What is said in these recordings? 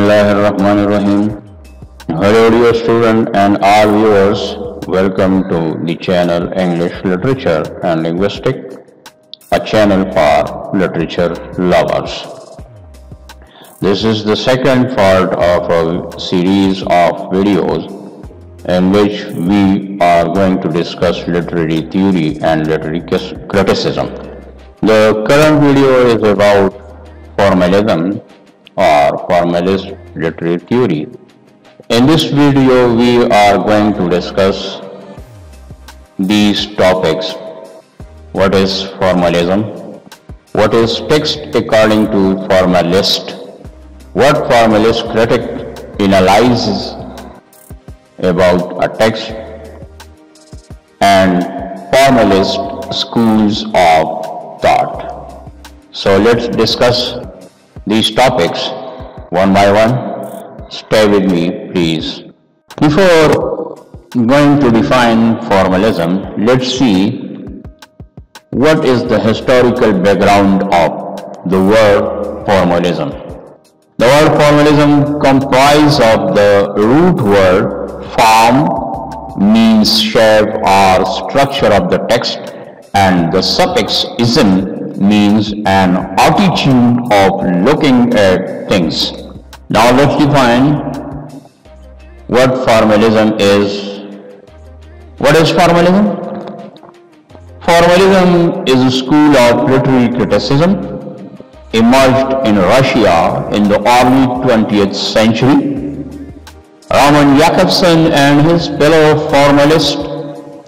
Bismillahirrahmanirrahim. Hello dear student and all viewers, welcome to the channel English Literature and Linguistic, a channel for literature lovers. This is the second part of a series of videos in which we are going to discuss literary theory and literary criticism. The current video is about formalism or formalist literary theory. In this video, we are going to discuss these topics. What is formalism? What is text according to formalist? What formalist critic analyzes about a text and formalist schools of thought. So let's discuss these topics one by one. Stay with me, please. Before going to define formalism, let's see what is the historical background of the word formalism. The word formalism comprises of the root word form means shape or structure of the text and the suffix ism means an attitude of looking at things. Now let's define what formalism is. What is formalism? Formalism is a school of literary criticism emerged in Russia in the early 20th century. Roman Jakobson and his fellow formalists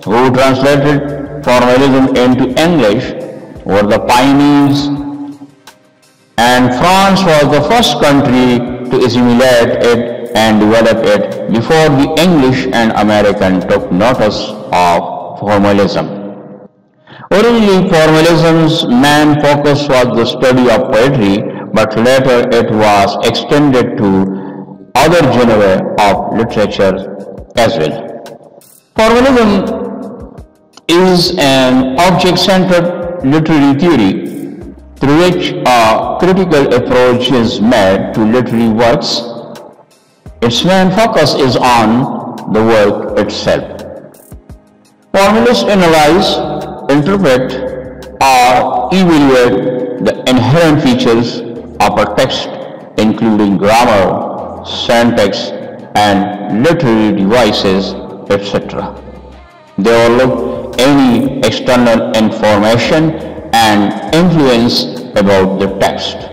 who translated formalism into English were the pioneers and France was the first country to assimilate it and develop it before the English and American took notice of formalism. Originally, formalism's main focus was the study of poetry, but later it was extended to other genres of literature as well. Formalism is an object-centered literary theory through which a critical approach is made to literary works. Its main focus is on the work itself. Formalists analyze, interpret, or evaluate the inherent features of a text including grammar, syntax, and literary devices, etc. They overlook any external information and influence about the text.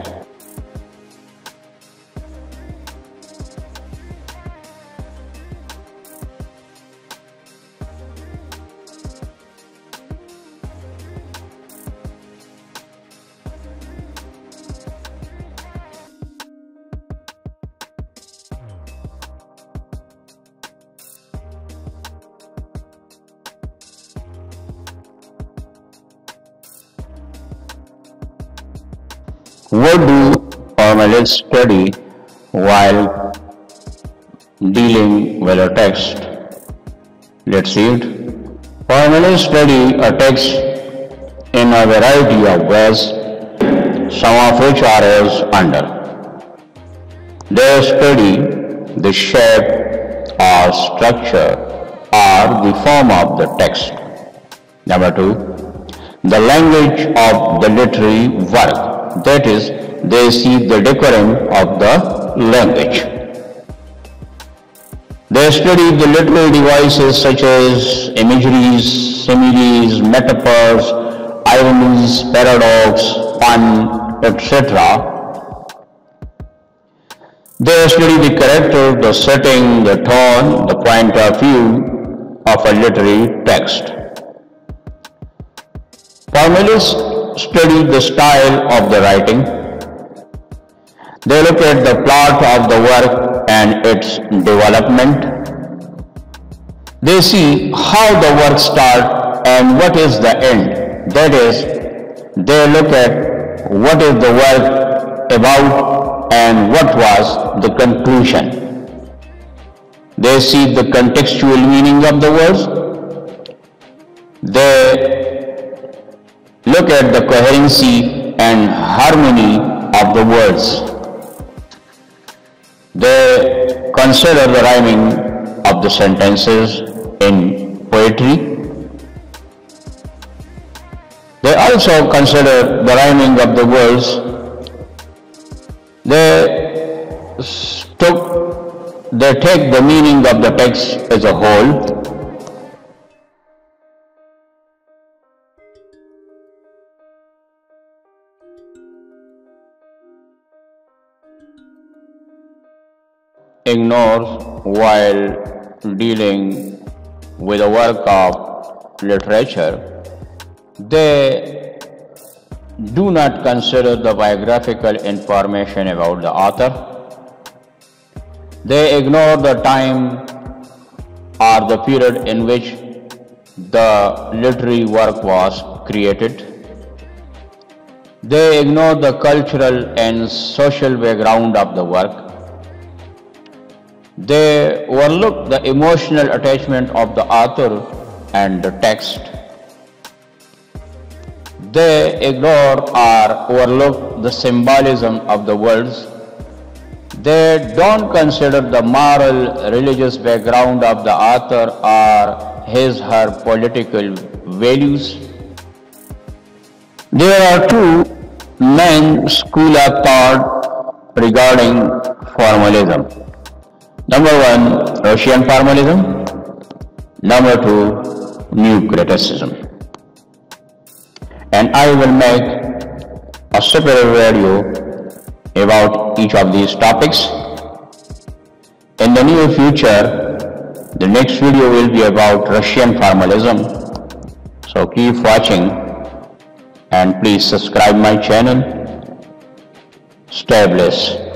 What do formalists study while dealing with a text? Let's see it. Formalists study a text in a variety of ways, some of which are as under. They study the shape or structure or the form of the text. Number two, the language of the literary work that is, they see the decorum of the language. They study the literary devices such as imageries, similes, metaphors, ironies, paradox, pun, etc. They study the character, the setting, the tone, the point of view of a literary text. Formalists study the style of the writing. They look at the plot of the work and its development. They see how the work starts and what is the end. That is, they look at what is the work about and what was the conclusion. They see the contextual meaning of the words. They Look at the coherency and harmony of the words. They consider the rhyming of the sentences in poetry. They also consider the rhyming of the words. They took, they take the meaning of the text as a whole ignores while dealing with a work of literature, they do not consider the biographical information about the author. They ignore the time or the period in which the literary work was created. They ignore the cultural and social background of the work they overlook the emotional attachment of the author and the text. They ignore or overlook the symbolism of the words. They don't consider the moral religious background of the author or his her political values. There are two main school of thought regarding formalism. Number one, Russian formalism. Number two, new criticism. And I will make a separate video about each of these topics. In the near future, the next video will be about Russian formalism. So keep watching and please subscribe my channel. Stay blessed.